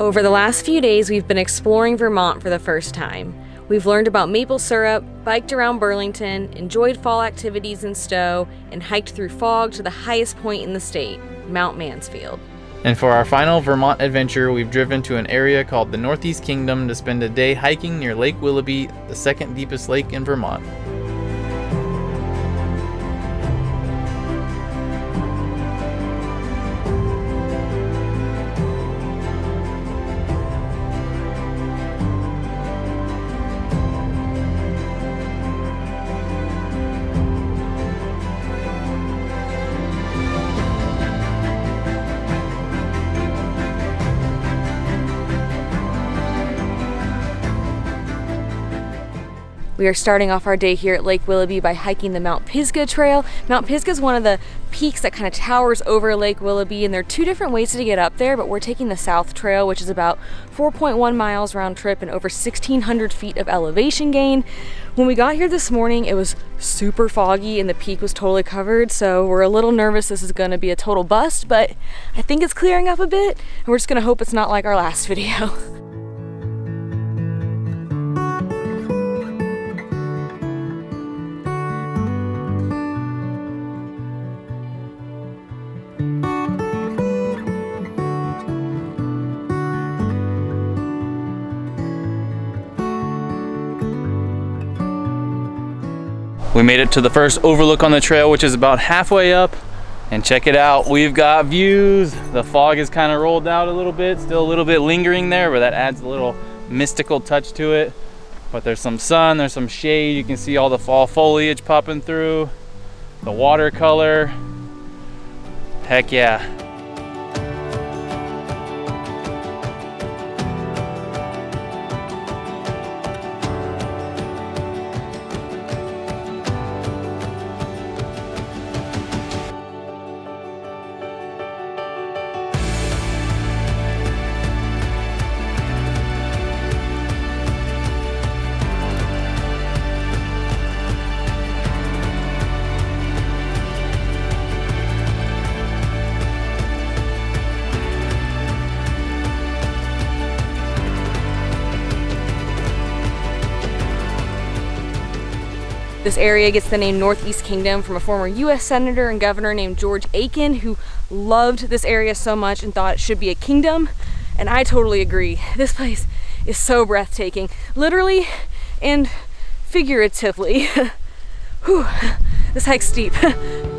Over the last few days, we've been exploring Vermont for the first time. We've learned about maple syrup, biked around Burlington, enjoyed fall activities in Stowe, and hiked through fog to the highest point in the state, Mount Mansfield. And for our final Vermont adventure, we've driven to an area called the Northeast Kingdom to spend a day hiking near Lake Willoughby, the second deepest lake in Vermont. We are starting off our day here at Lake Willoughby by hiking the Mount Pisgah Trail. Mount Pisgah is one of the peaks that kind of towers over Lake Willoughby and there are two different ways to get up there, but we're taking the South Trail, which is about 4.1 miles round trip and over 1,600 feet of elevation gain. When we got here this morning, it was super foggy and the peak was totally covered, so we're a little nervous this is gonna be a total bust, but I think it's clearing up a bit, and we're just gonna hope it's not like our last video. We made it to the first overlook on the trail, which is about halfway up. And check it out, we've got views. The fog is kind of rolled out a little bit, still a little bit lingering there, but that adds a little mystical touch to it. But there's some sun, there's some shade. You can see all the fall foliage popping through, the watercolor. Heck yeah. This area gets the name Northeast Kingdom from a former US senator and governor named George Aiken who loved this area so much and thought it should be a kingdom. And I totally agree. This place is so breathtaking, literally and figuratively. Whew, this hike's steep.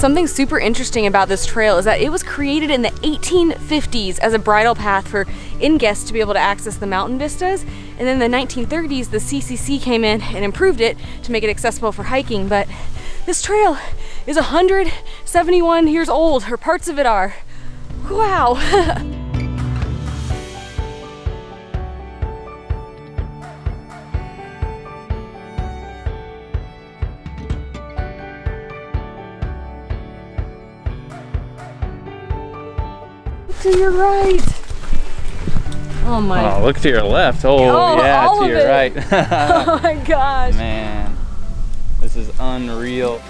Something super interesting about this trail is that it was created in the 1850s as a bridle path for inn guests to be able to access the mountain vistas. And then in the 1930s, the CCC came in and improved it to make it accessible for hiking. But this trail is 171 years old, or parts of it are. Wow. to your right. Oh my. Oh, look to your left. Oh, oh yeah, to your right. oh my gosh. Man, this is unreal.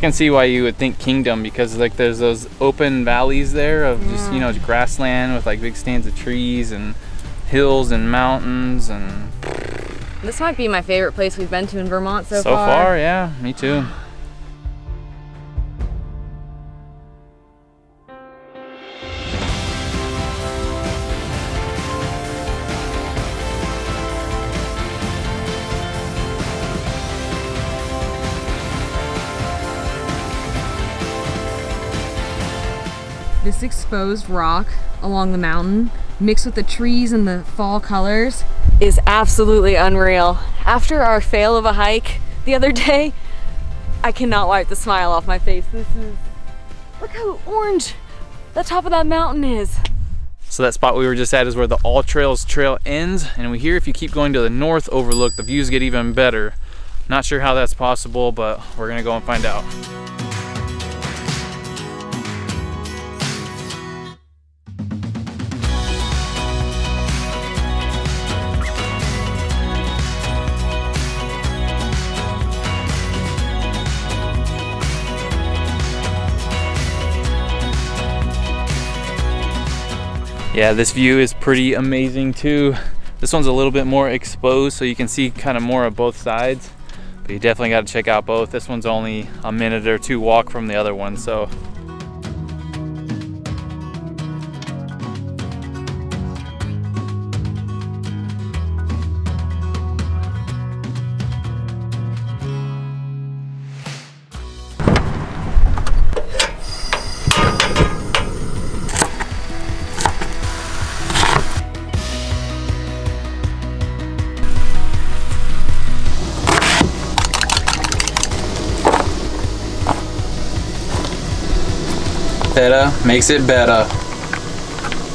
Can see why you would think kingdom because like there's those open valleys there of just you know mm. grassland with like big stands of trees and hills and mountains and this might be my favorite place we've been to in Vermont so, so far. So far, yeah, me too. Exposed rock along the mountain mixed with the trees and the fall colors is absolutely unreal. After our fail of a hike the other day, I cannot wipe the smile off my face. This is, look how orange the top of that mountain is. So that spot we were just at is where the AllTrails Trail ends. And we hear if you keep going to the north overlook, the views get even better. Not sure how that's possible, but we're gonna go and find out. Yeah, this view is pretty amazing too. This one's a little bit more exposed so you can see kind of more of both sides. But you definitely got to check out both. This one's only a minute or two walk from the other one. So Feta makes it better.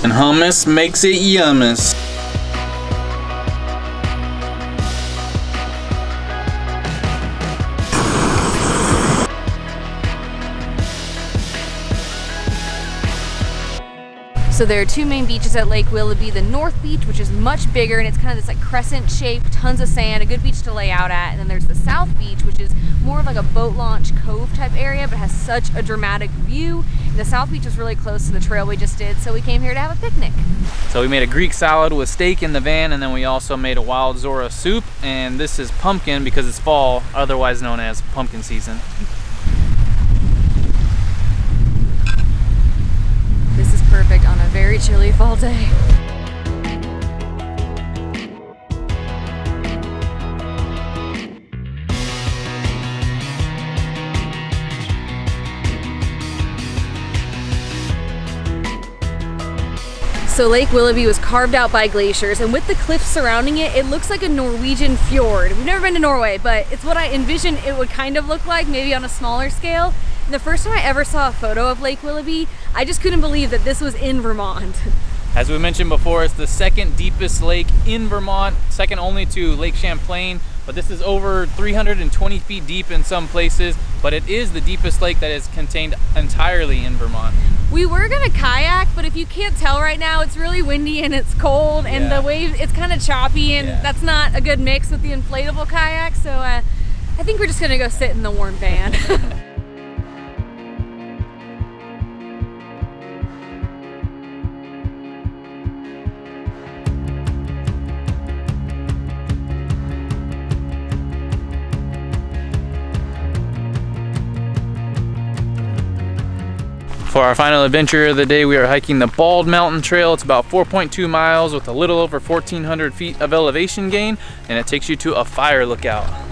And hummus makes it yummus. So there are two main beaches at Lake Willoughby. The North Beach, which is much bigger and it's kind of this like crescent shape, tons of sand, a good beach to lay out at. And then the South Beach, which is more of like a boat launch cove type area, but has such a dramatic view. And the South Beach is really close to the trail we just did, so we came here to have a picnic. So we made a Greek salad with steak in the van, and then we also made a wild Zora soup. And this is pumpkin because it's fall, otherwise known as pumpkin season. This is perfect on a very chilly fall day. So Lake Willoughby was carved out by glaciers and with the cliffs surrounding it, it looks like a Norwegian fjord. We've never been to Norway, but it's what I envisioned it would kind of look like, maybe on a smaller scale. And The first time I ever saw a photo of Lake Willoughby, I just couldn't believe that this was in Vermont. As we mentioned before, it's the second deepest lake in Vermont, second only to Lake Champlain, but this is over 320 feet deep in some places, but it is the deepest lake that is contained entirely in Vermont. We were gonna kayak, but if you can't tell right now, it's really windy and it's cold and yeah. the wave, it's kind of choppy and yeah. that's not a good mix with the inflatable kayak, so uh, I think we're just gonna go sit in the warm van. For our final adventure of the day, we are hiking the Bald Mountain Trail. It's about 4.2 miles with a little over 1,400 feet of elevation gain, and it takes you to a fire lookout.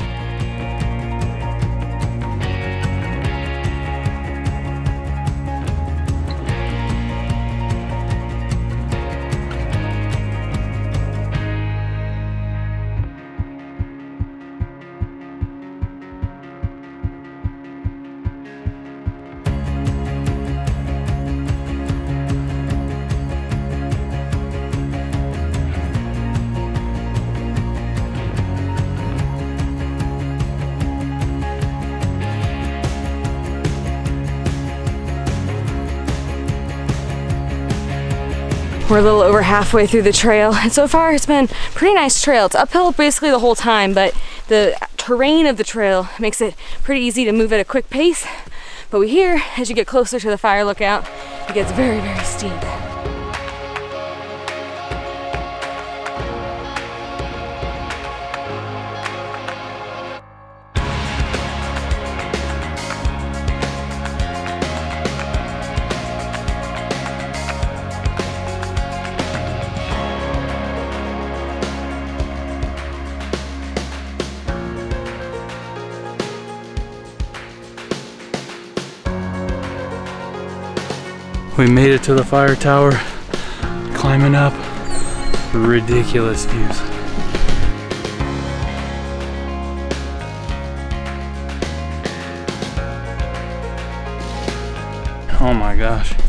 We're a little over halfway through the trail and so far it's been pretty nice trail. It's uphill basically the whole time but the terrain of the trail makes it pretty easy to move at a quick pace. But we hear as you get closer to the fire lookout, it gets very, very steep. We made it to the fire tower, climbing up, ridiculous views. Oh my gosh.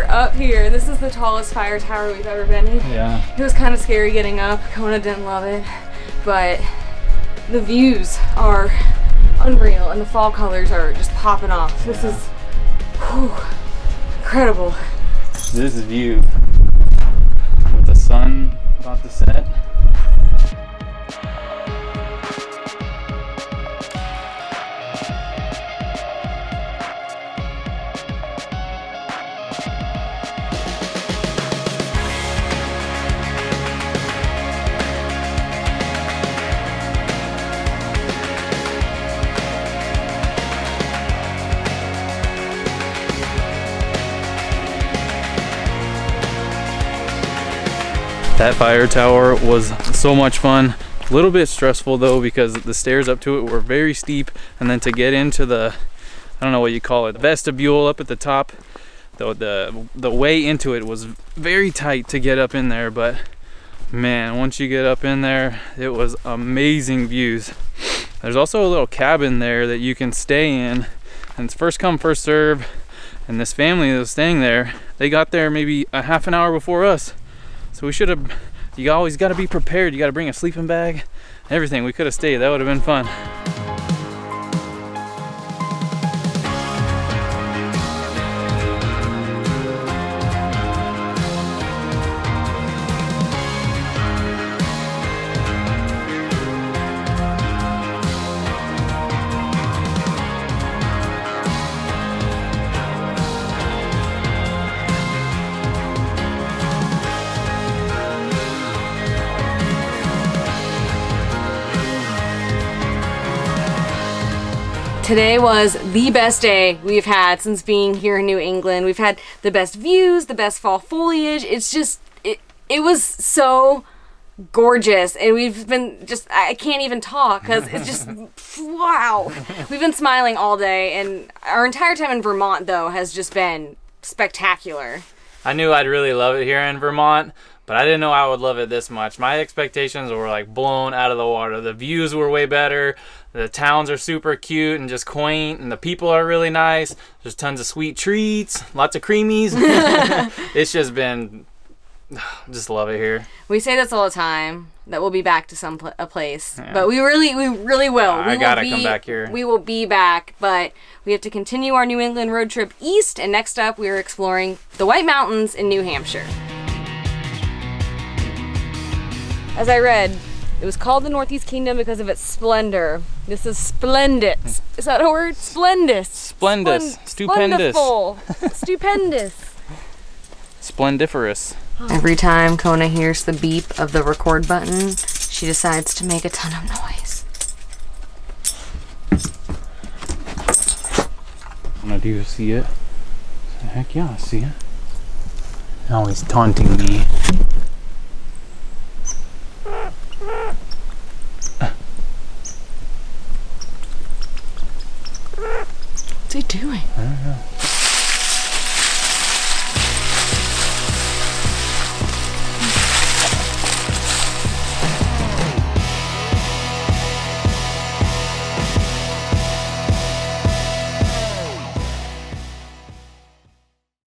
God. We are up here. This is the tallest fire tower we've ever been in. Yeah. It was kind of scary getting up. Kona didn't love it, but the views are unreal and the fall colors are just popping off. This is whew, incredible. This view with the sun about to set. That fire tower was so much fun. A little bit stressful though because the stairs up to it were very steep and then to get into the I don't know what you call it, the vestibule up at the top, the the the way into it was very tight to get up in there, but man, once you get up in there, it was amazing views. There's also a little cabin there that you can stay in and it's first come first serve and this family that was staying there, they got there maybe a half an hour before us. So we should have, you always got to be prepared. You got to bring a sleeping bag, everything. We could have stayed. That would have been fun. Today was the best day we've had since being here in New England. We've had the best views, the best fall foliage. It's just, it, it was so gorgeous. And we've been just, I can't even talk because it's just, wow. We've been smiling all day. And our entire time in Vermont, though, has just been spectacular. I knew I'd really love it here in Vermont, but I didn't know I would love it this much. My expectations were like blown out of the water. The views were way better. The towns are super cute and just quaint, and the people are really nice. There's tons of sweet treats, lots of creamies. it's just been, just love it here. We say this all the time that we'll be back to some pl- a place, but we really, we really will. I we will gotta be, come back here. We will be back, but we have to continue our New England road trip east. And next up, we are exploring the White Mountains in New Hampshire. As I read, it was called the Northeast Kingdom because of its splendor. This is splendid. Is that a word? Splendid. Splendous. Stupendous. Wonderful. Stupendous. Splendiferous. Every time Kona hears the beep of the record button, she decides to make a ton of noise. Now, do you see it? Heck yeah, I see it. Now he's taunting me. Doing? I don't know.